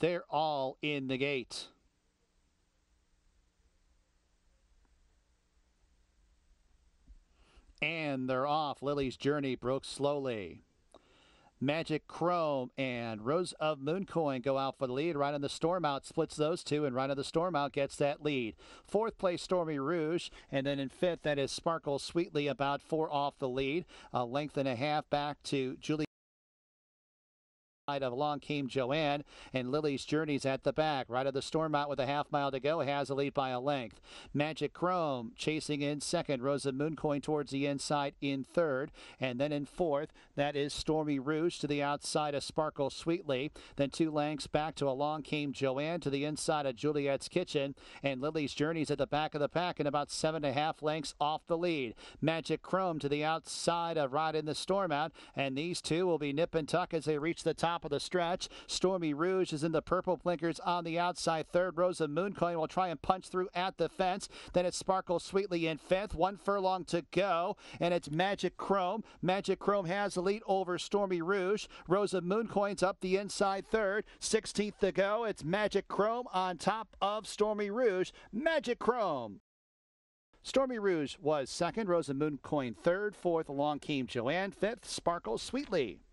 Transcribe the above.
They're all in the gate. And they're off. Lily's journey broke slowly. Magic Chrome and Rose of Mooncoin go out for the lead. Right on the Storm Out splits those two, and Right on the Storm Out gets that lead. Fourth place, Stormy Rouge, and then in fifth, that is Sparkle Sweetly, about four off the lead. A length and a half back to Julie of along came Joanne and Lily's Journeys at the back. Right of the storm out with a half mile to go has a lead by a length. Magic Chrome chasing in second. Rose of Mooncoin towards the inside in third. And then in fourth, that is Stormy Rouge to the outside of Sparkle Sweetly. Then two lengths back to along came Joanne to the inside of Juliet's Kitchen. And Lily's Journeys at the back of the pack and about seven and a half lengths off the lead. Magic Chrome to the outside of Ride in the Storm out. And these two will be nip and tuck as they reach the top top of the stretch. Stormy Rouge is in the purple blinkers on the outside. Third, Rose of Mooncoin will try and punch through at the fence. Then it's Sparkle Sweetly in fifth. One furlong to go, and it's Magic Chrome. Magic Chrome has the lead over Stormy Rouge. Rose of Mooncoin's up the inside third. 16th to go. It's Magic Chrome on top of Stormy Rouge. Magic Chrome. Stormy Rouge was second, Rose of Mooncoin third, fourth, along came Joanne, fifth, Sparkle Sweetly.